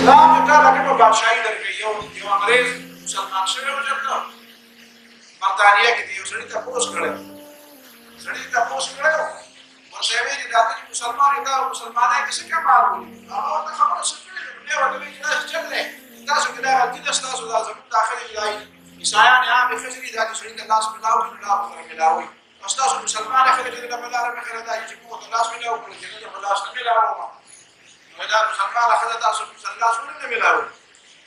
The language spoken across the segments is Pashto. اسلام یو ټاله کټو بادشاهي درکړي یو یو انګريز مسلمان شوی و جبته برتانیا کې دی یو سړي ته پوس کړی سړي ته پوس کړو ورته ویلي دا چې مسلمان دا مسلمانای کې څه کمال وي هغه ته خبره څه کړې دی ورته ویلي دا چې چلې تاسو کې دا غلطي ده تاسو دا زموږ داخلي لای عیسایان یې هغه خځې دا چې سړي ته لاس ملاو کړي لا خبره ملاوي تاسو مسلمان خلک دې په لار کې خلک دا چې کوم لاس ملاو کړي چې لاس ملاو نو دا مسلمان خدای تاسو صلی الله علیه وسلم ملاوي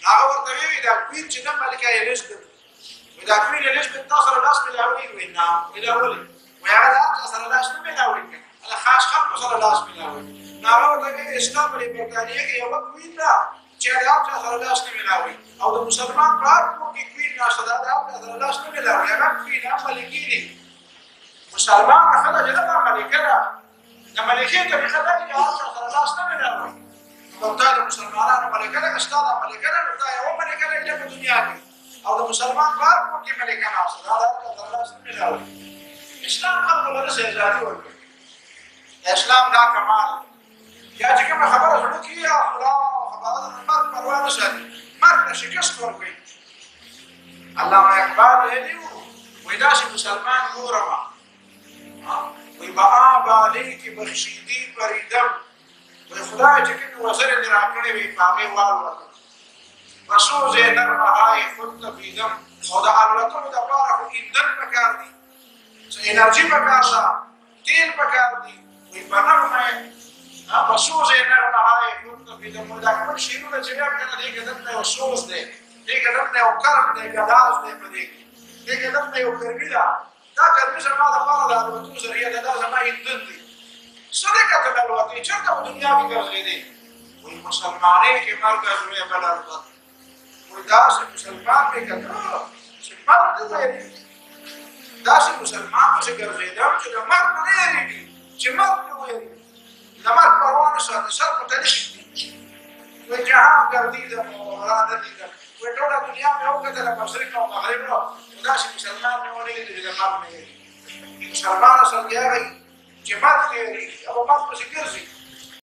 هغه ورته وی دا کوین چې د ملکه یې لږ نو دا کوین یې لږ تاسو سره لاس ملاوي وي نه ملاوي وي هغه تاسو سره لاس نه ملاوي هغه خاص خپل سره لاس ملاوي نو هغه ورته وی اسلام په برتانیې کې یو کوین دا چې دا تاسو سره لاس نه ملاوي او د مسلمان پلار کو کې کوین نشته دا تاسو سره لاس نه ملاوي هغه کوین هغه ملکی دی مسلمان خدای جل جلاله ملکه ده د ملکه طریقه ده چې تاسو سره لاس نه ملاوي ورته د مسلمانانو باندې کله استاد باندې کله ورته یو باندې کله د دنیا کې او د مسلمان بار کو کې باندې کله او صدا د الله سره ملاوي اسلام خلق له سره ځاري ورته اسلام دا کمال یا چې کوم خبره شروع کیږي او خبره د مرګ پروا نه شي مرګ نشي کس ورکوي الله اکبر دی ودا چې مسلمان ګورما وي با با لیک بخشیدی پریدم خدای چې کوم وسره در راکړې وي پامې وال ورته رسول زه نرمه هاي خود بيدم او د حالتونو د پاره خو ایندن پکار دي چې انرژي پکار ده تیل پکار دي وي په نرمه هغه سوز یې نرمه هاي خود بيدم دا کوم شی نو چې بیا کنه دې کدن ته سوز دې دې کدن ته وکړم دې ګداز دې په دې دې کدن ته وکړی دا دا کدن زما د پاره د حالتونو ذریعہ دا زما ایندن دي کې چرته په دنیا کې ګرځېدې وي مسلمانې کې مرګ ازمه بل ارزه وي دا چې مسلمان په کتره چې مرګ ته ځي دا چې مسلمان چې ګرځېدا چې د مرګ نه لري چې مرګ نه وي د مرګ پروانه سره سره په تلشي وي جهان ګرځېدا مولا دې وي ټول دنیا مې او کتل په سر کې او مغرب نو دا چې مسلمان نه ولې دې د مرګ نه لري مسلمان سره دی και μάθει, από μάθημα σε κέρδη.